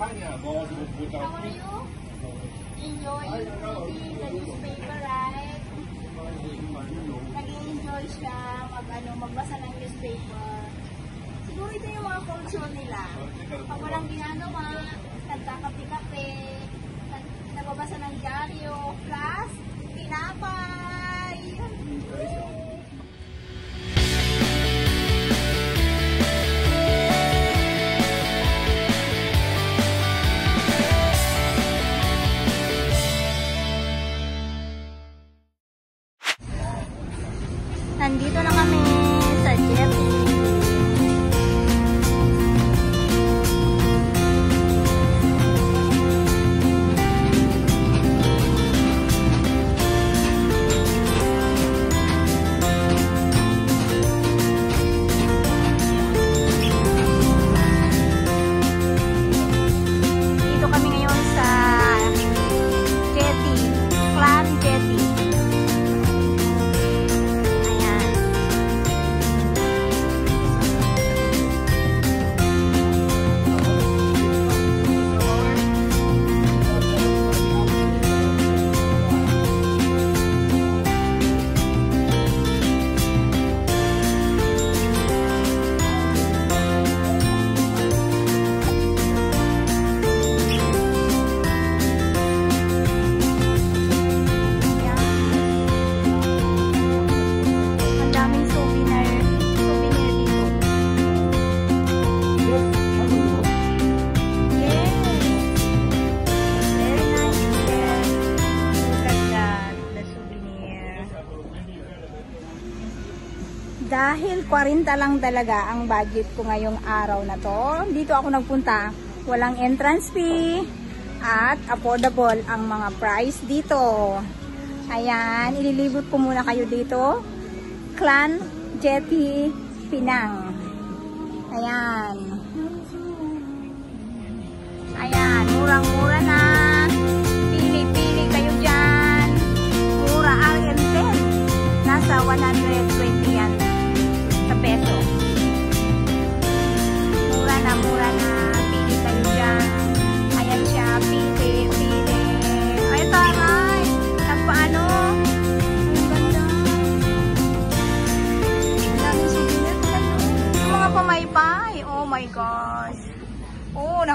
How are you? Enjoying reading the newspaper, right? Nag-enjoy siya mag, ano, magbasa ng newspaper. Siguro ito yung mga culture nila. Pag walang ginagawa, nagkakape-kape, nag- nagbabasa ng dyaryo, Nandito na kami sa Jetty. 40 lang talaga ang budget ko ngayong araw na to, dito ako nagpunta. Walang entrance fee at affordable ang mga price dito. Ayan, ililibot ko muna kayo dito. Clan Jetty Pinang. Ayan. Ayan, murang-mura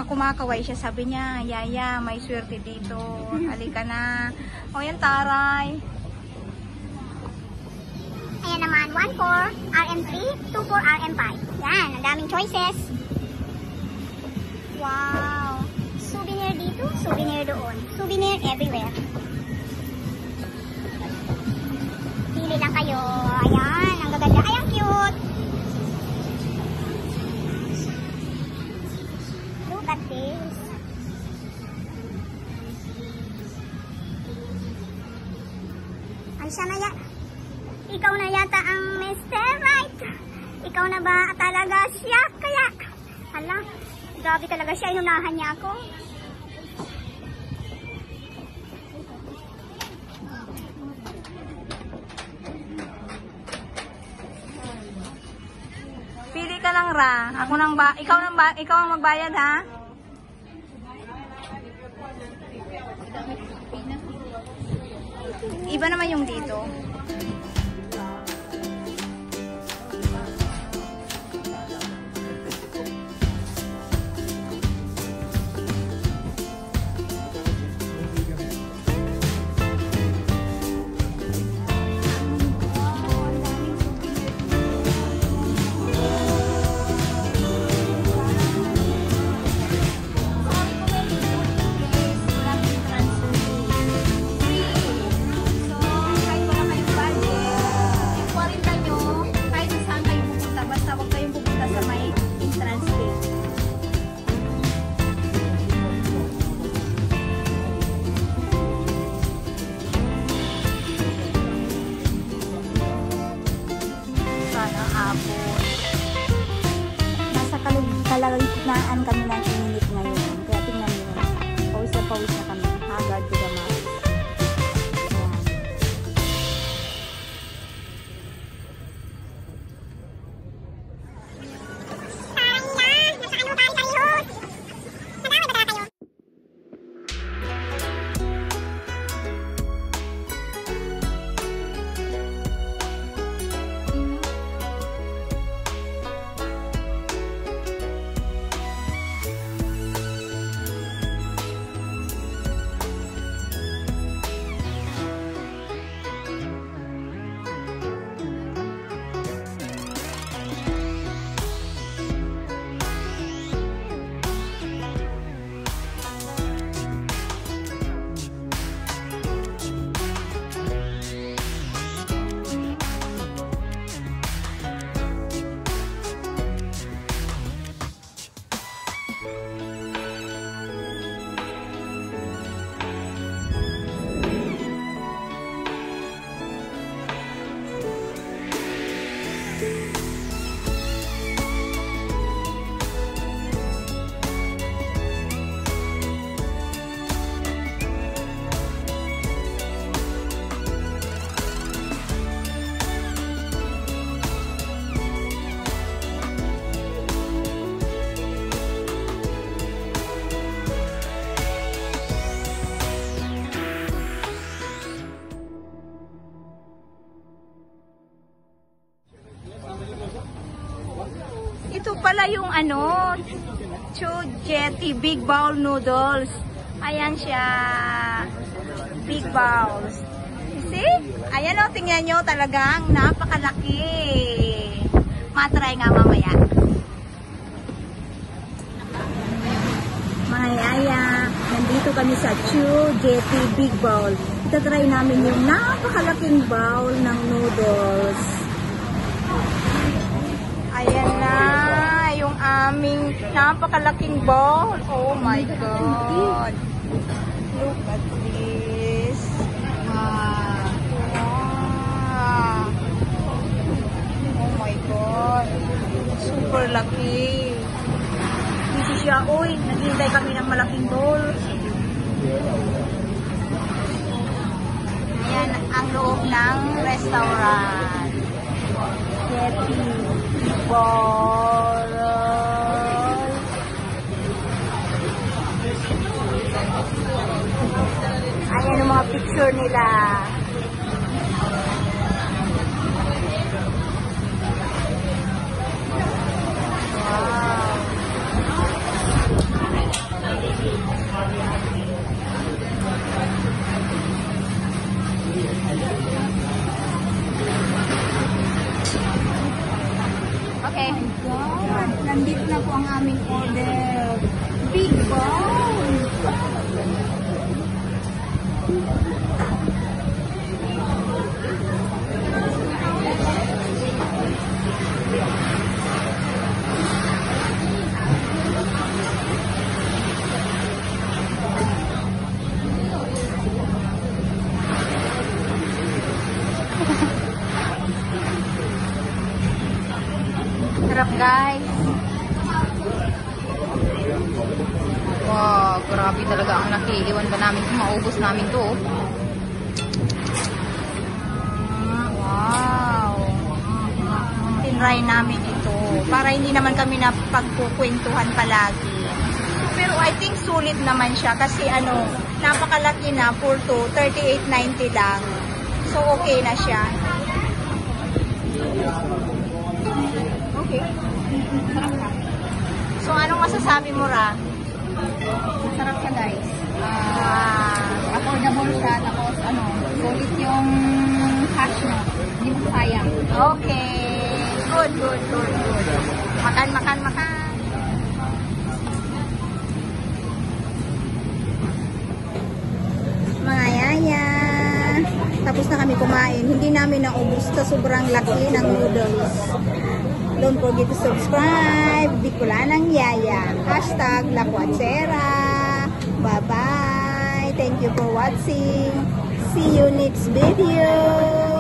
Oo, nakumakaway siya. Sabi niya, Yaya, may swerte dito. Halika na. O, yan, taray. Ayan naman, 1-4, RM3, 2-4, RM5. Yan, ang daming choices. Wow. Souvenir dito, souvenir doon. Souvenir everywhere. Pili lang kayo. Ayan, Ay, siya na yan. Ikaw na yata ang Mr. Right. Ikaw na ba talaga siya? Kaya, hala, grabe talaga siya. Inunahan niya ako. Pili ka lang, Ra. Ako nang ba, ikaw nang ba, ikaw ang magbayad, ha? Iba naman yung dito. Yung ano, Chujetty Big Bowl Noodles. Ayan siya. Big Bowls. See? Ayan o, tingnan nyo talagang napakalaki. Matry nga mamaya. Mga yaya, nandito kami sa Chu Jetty Big Bowl. Itatry namin yung napakalaking bowl ng noodles. Ayan na, aming napakalaking bowl. Oh my God. Look at this. Wow. Oh my God. Super laki. Busy siya. Uy, naghihintay kami ng malaking bowl. Ayan ang loob ng restaurant. Happy Bowl. Ang mga picture nila. Wow. Okay. God, nandito na po ang aming order. Big bowl. Sarap guys. Wow, grabe talaga ang laki. Iwan ba namin maubos namin to? Ah, Wow. Tinry namin ito. Para hindi naman kami na pagkukwentuhan palagi. Pero I think sulit naman siya kasi ano, napakalaki na for to 38.90 lang. So okay na siya. Okay. So anong masasabi mo ra? Sarap siya guys. Ah, Affordable siya. Tapos ano, sulit yung hash mo. Hindi mo sayang. Okay. Good, good, good, good. Makan, makan, makan. Mga yaya. Tapos na kami kumain. Hindi namin naubos sa sobrang laki ng noodles. Don't forget to subscribe. Bikulanang Yaya. Hashtag Lapuatsera. Bye-bye. Thank you for watching. See you next video.